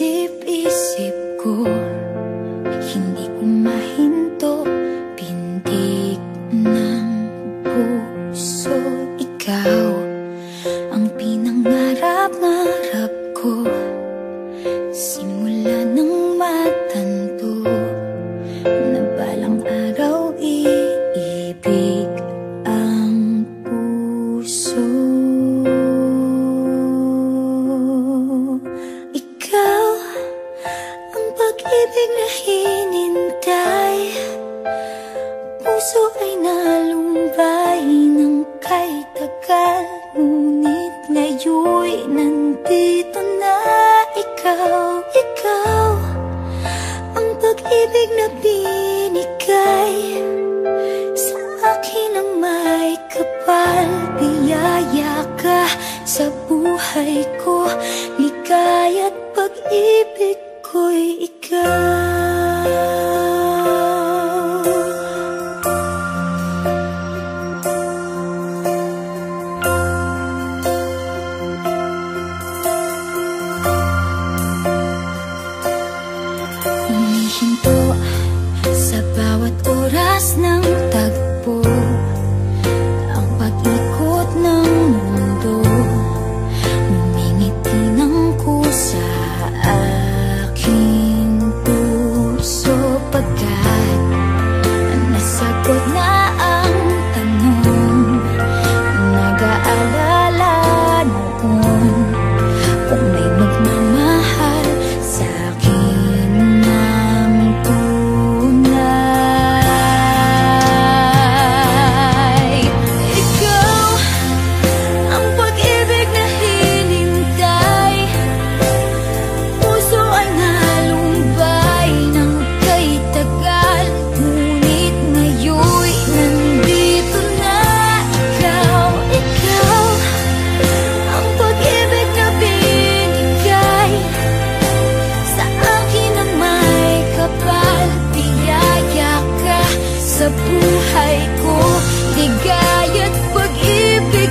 Isip-isip ko Hindi ko mahinto Pindig ng puso. Ikaw Ang pinangarap-ngarap ko. Simula ng matanto Na balang araw iibig pag-ibig na hinintay Puso ay nalumbay ng kay tagal. Ngunit ngayoy nandito na ikaw, ikaw Ang pag-ibig na binigay. Sa akin ang may kapal Biyaya ka sa buhay ko. Ligaya't pag-ibig ko'y ikaw Humihinto sa bawat oras ng tagpo. buhay ko. Ligay at pag-ibig